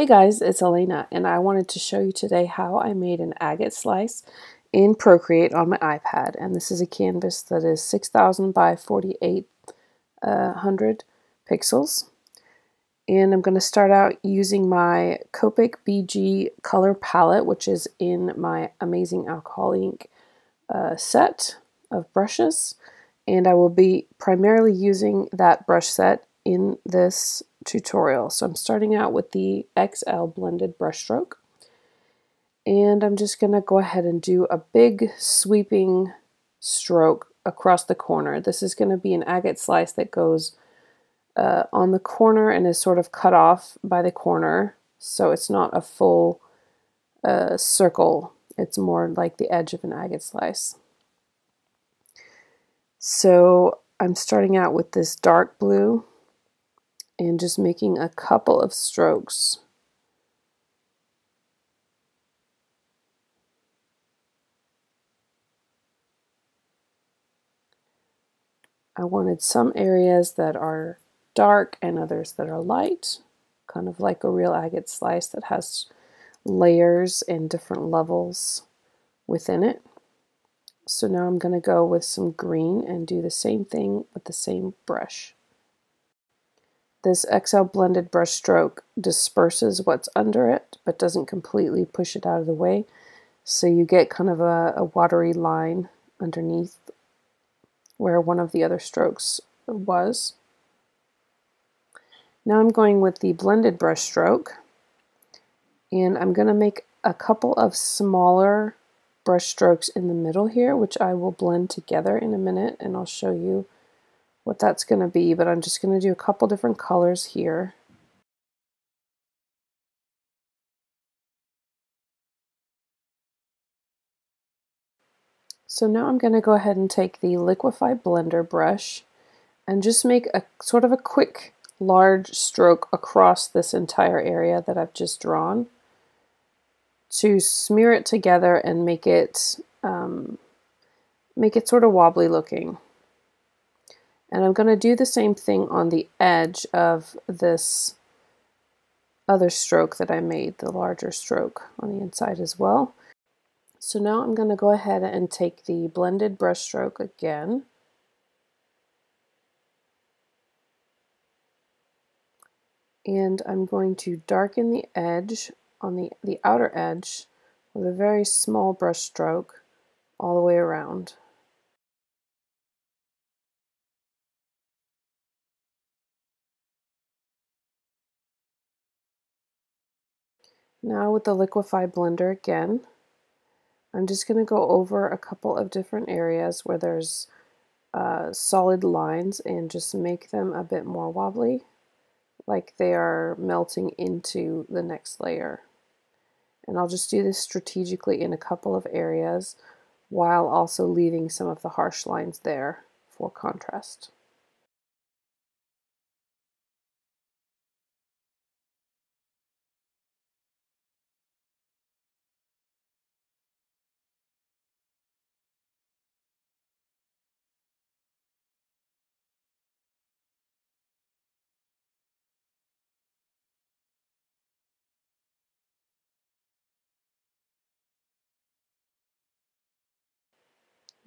Hey guys, it's Alaina and I wanted to show you today how I made an agate slice in Procreate on my iPad and this is a canvas that is 6000 by 4800 uh, pixels. And I'm going to start out using my Copic BG color palette which is in my Amazing Alcohol Ink uh, set of brushes and I will be primarily using that brush set in this tutorial. So I'm starting out with the XL blended brushstroke. And I'm just going to go ahead and do a big sweeping stroke across the corner. This is going to be an agate slice that goes uh, on the corner and is sort of cut off by the corner. So it's not a full uh, circle. It's more like the edge of an agate slice. So I'm starting out with this dark blue and just making a couple of strokes. I wanted some areas that are dark and others that are light, kind of like a real agate slice that has layers and different levels within it. So now I'm going to go with some green and do the same thing with the same brush. This XL blended brush stroke disperses what's under it, but doesn't completely push it out of the way. So you get kind of a, a watery line underneath where one of the other strokes was. Now I'm going with the blended brush stroke and I'm going to make a couple of smaller brush strokes in the middle here which I will blend together in a minute and I'll show you what that's going to be, but I'm just going to do a couple different colors here. So now I'm going to go ahead and take the Liquify Blender brush and just make a sort of a quick large stroke across this entire area that I've just drawn to smear it together and make it um, make it sort of wobbly looking. And I'm going to do the same thing on the edge of this other stroke that I made, the larger stroke on the inside as well. So now I'm going to go ahead and take the blended brush stroke again. And I'm going to darken the edge on the, the outer edge with a very small brush stroke all the way around. Now with the Liquify blender again, I'm just going to go over a couple of different areas where there's uh, solid lines and just make them a bit more wobbly, like they are melting into the next layer. And I'll just do this strategically in a couple of areas while also leaving some of the harsh lines there for contrast.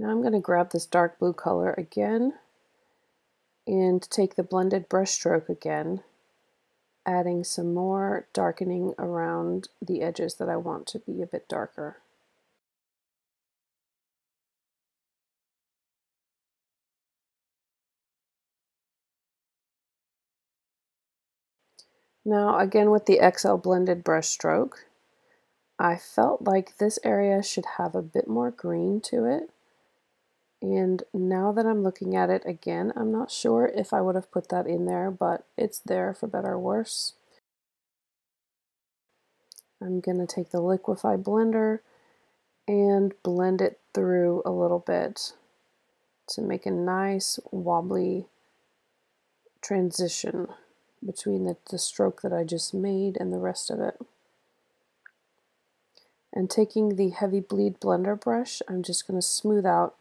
Now I'm going to grab this dark blue color again and take the blended brush stroke again, adding some more darkening around the edges that I want to be a bit darker. Now again with the XL blended brush stroke, I felt like this area should have a bit more green to it. And now that I'm looking at it again, I'm not sure if I would have put that in there, but it's there for better or worse. I'm going to take the Liquify blender and blend it through a little bit to make a nice wobbly transition between the, the stroke that I just made and the rest of it. And taking the heavy bleed blender brush, I'm just going to smooth out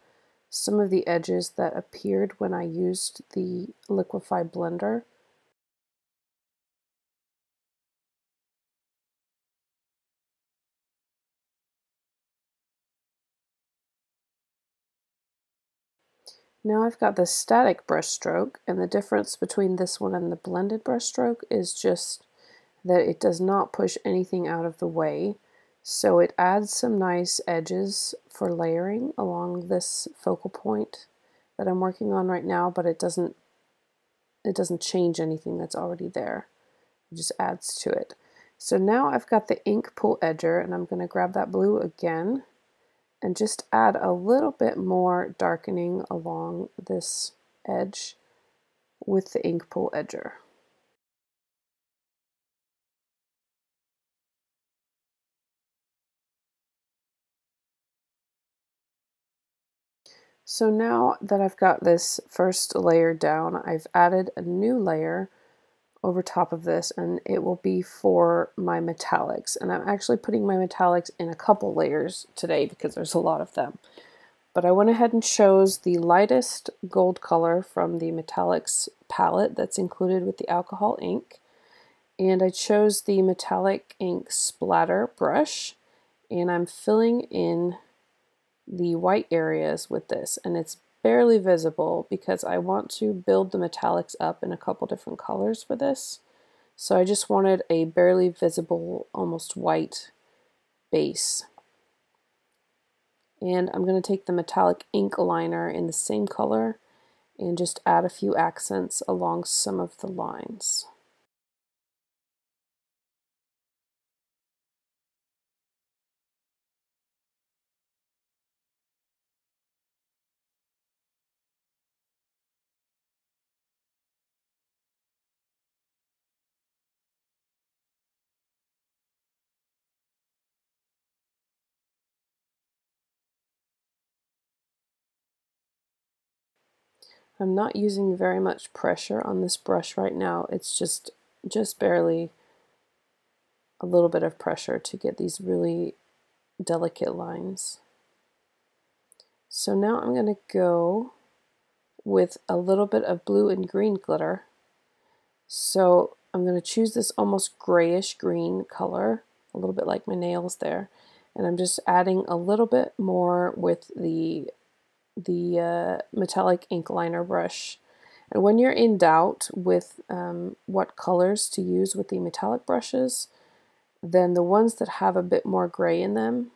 some of the edges that appeared when I used the liquify blender. Now I've got the static brush stroke, and the difference between this one and the blended brush stroke is just that it does not push anything out of the way. So it adds some nice edges for layering along this focal point that I'm working on right now, but it doesn't it doesn't change anything that's already there. It just adds to it. So now I've got the ink pool edger and I'm going to grab that blue again and just add a little bit more darkening along this edge with the ink pool edger. So now that I've got this first layer down, I've added a new layer over top of this and it will be for my metallics. And I'm actually putting my metallics in a couple layers today because there's a lot of them. But I went ahead and chose the lightest gold color from the metallics palette that's included with the alcohol ink. And I chose the metallic ink splatter brush and I'm filling in the white areas with this and it's barely visible because I want to build the metallics up in a couple different colors for this. So I just wanted a barely visible, almost white base. And I'm going to take the metallic ink liner in the same color and just add a few accents along some of the lines. I'm not using very much pressure on this brush right now. It's just, just barely a little bit of pressure to get these really delicate lines. So now I'm going to go with a little bit of blue and green glitter. So I'm going to choose this almost grayish green color, a little bit like my nails there. And I'm just adding a little bit more with the the uh, metallic ink liner brush. And when you're in doubt with um, what colors to use with the metallic brushes, then the ones that have a bit more gray in them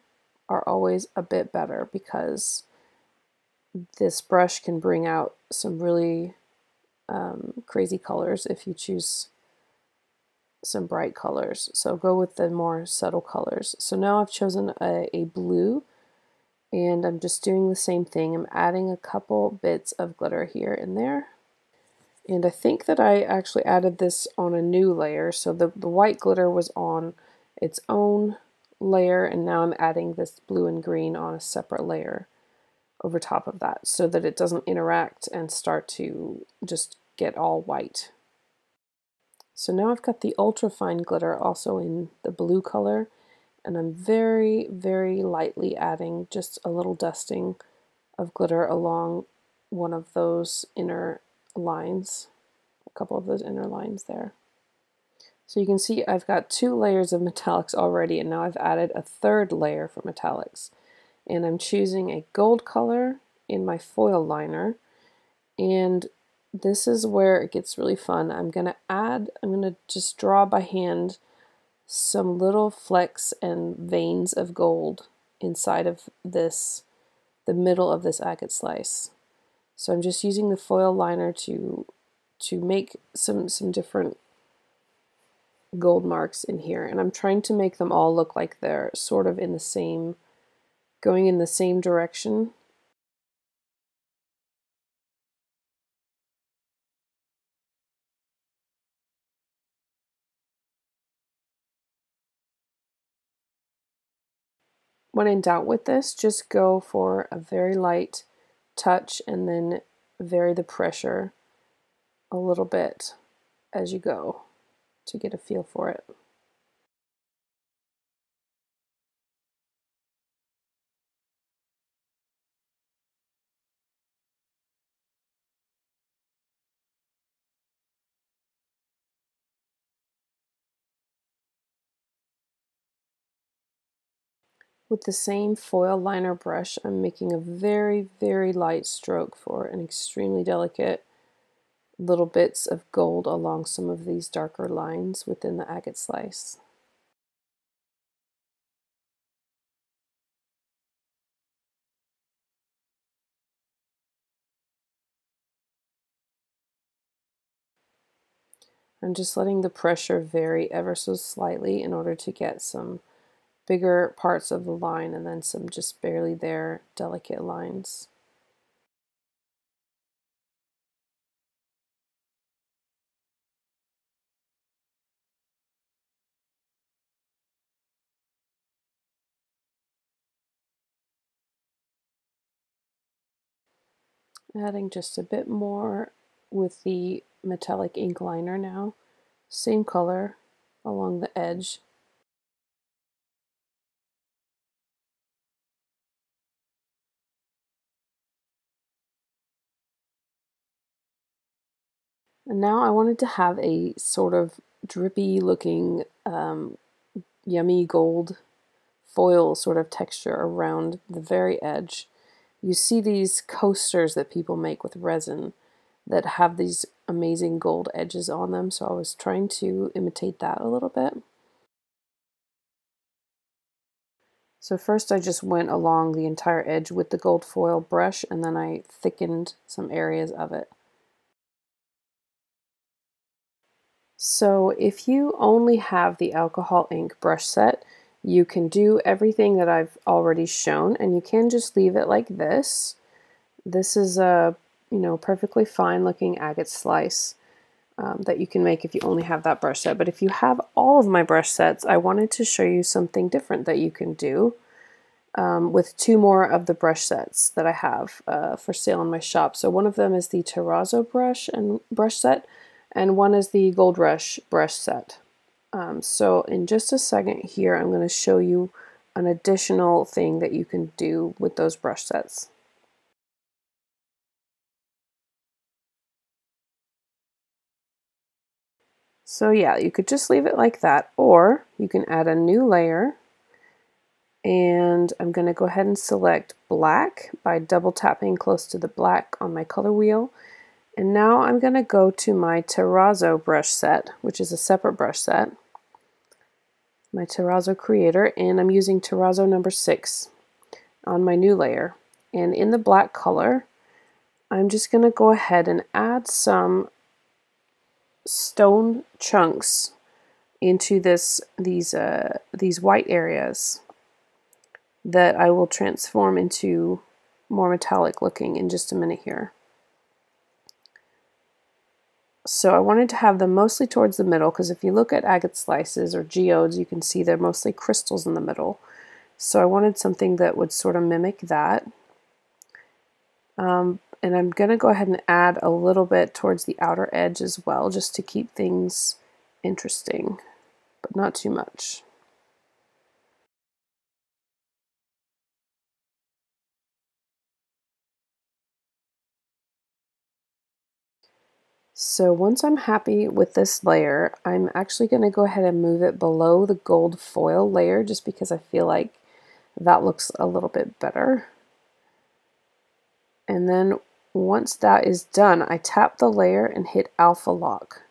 are always a bit better because this brush can bring out some really um, crazy colors if you choose some bright colors. So go with the more subtle colors. So now I've chosen a, a blue and I'm just doing the same thing. I'm adding a couple bits of glitter here and there. And I think that I actually added this on a new layer. So the, the white glitter was on its own layer and now I'm adding this blue and green on a separate layer over top of that so that it doesn't interact and start to just get all white. So now I've got the ultra fine glitter also in the blue color and I'm very, very lightly adding just a little dusting of glitter along one of those inner lines, a couple of those inner lines there. So you can see I've got two layers of metallics already and now I've added a third layer for metallics. And I'm choosing a gold color in my foil liner and this is where it gets really fun. I'm going to add, I'm going to just draw by hand some little flecks and veins of gold inside of this, the middle of this agate slice. So I'm just using the foil liner to to make some some different gold marks in here and I'm trying to make them all look like they're sort of in the same going in the same direction When in doubt with this, just go for a very light touch and then vary the pressure a little bit as you go to get a feel for it. With the same foil liner brush, I'm making a very, very light stroke for an extremely delicate little bits of gold along some of these darker lines within the agate slice. I'm just letting the pressure vary ever so slightly in order to get some bigger parts of the line and then some just barely there delicate lines. Adding just a bit more with the metallic ink liner now. Same color along the edge. And now I wanted to have a sort of drippy looking um, yummy gold foil sort of texture around the very edge. You see these coasters that people make with resin that have these amazing gold edges on them, so I was trying to imitate that a little bit. So first I just went along the entire edge with the gold foil brush and then I thickened some areas of it. So if you only have the alcohol ink brush set, you can do everything that I've already shown and you can just leave it like this. This is a you know perfectly fine looking agate slice um, that you can make if you only have that brush set. But if you have all of my brush sets, I wanted to show you something different that you can do um, with two more of the brush sets that I have uh, for sale in my shop. So one of them is the Terrazzo brush and brush set and one is the Gold Rush brush set. Um, so in just a second here, I'm going to show you an additional thing that you can do with those brush sets. So yeah, you could just leave it like that, or you can add a new layer. And I'm going to go ahead and select black by double tapping close to the black on my color wheel. And now I'm going to go to my Terrazzo brush set, which is a separate brush set, my Terrazzo Creator, and I'm using Terrazzo number 6 on my new layer. And in the black color, I'm just going to go ahead and add some stone chunks into this these uh, these white areas that I will transform into more metallic looking in just a minute here. So I wanted to have them mostly towards the middle because if you look at agate slices or geodes, you can see they're mostly crystals in the middle. So I wanted something that would sort of mimic that. Um, and I'm going to go ahead and add a little bit towards the outer edge as well, just to keep things interesting, but not too much. So once I'm happy with this layer, I'm actually going to go ahead and move it below the gold foil layer just because I feel like that looks a little bit better. And then once that is done, I tap the layer and hit alpha lock.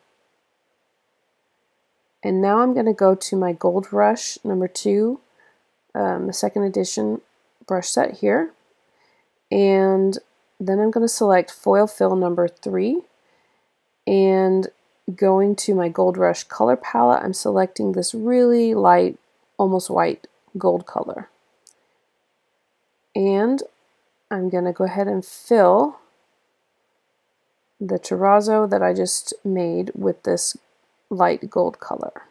And now I'm going to go to my Gold Rush number two, um, the second edition brush set here. And then I'm going to select foil fill number three and going to my Gold Rush color palette, I'm selecting this really light, almost white gold color. And I'm going to go ahead and fill the terrazzo that I just made with this light gold color.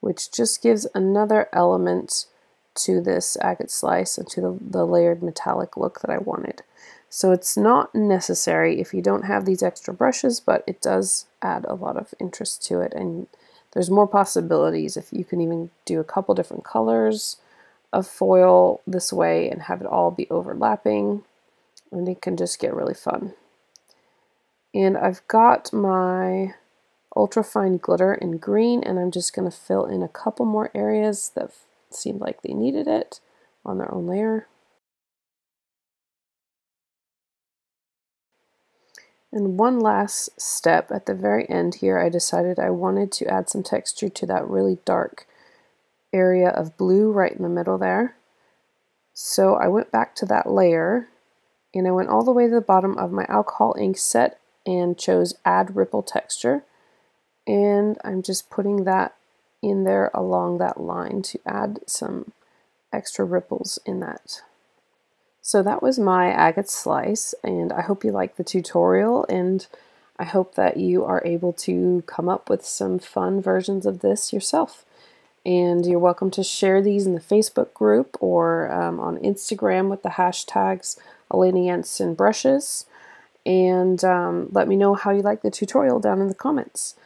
Which just gives another element to this agate slice and to the, the layered metallic look that I wanted. So it's not necessary if you don't have these extra brushes, but it does add a lot of interest to it. And there's more possibilities if you can even do a couple different colors of foil this way and have it all be overlapping. And it can just get really fun. And I've got my ultra fine glitter in green and I'm just going to fill in a couple more areas that seemed like they needed it on their own layer. And one last step at the very end here, I decided I wanted to add some texture to that really dark area of blue right in the middle there. So I went back to that layer and I went all the way to the bottom of my alcohol ink set and chose add ripple texture and I'm just putting that in there along that line to add some extra ripples in that. So that was my agate slice and I hope you like the tutorial and I hope that you are able to come up with some fun versions of this yourself. And you're welcome to share these in the Facebook group or um, on Instagram with the hashtags Alaina Jensen Brushes. And um, let me know how you like the tutorial down in the comments.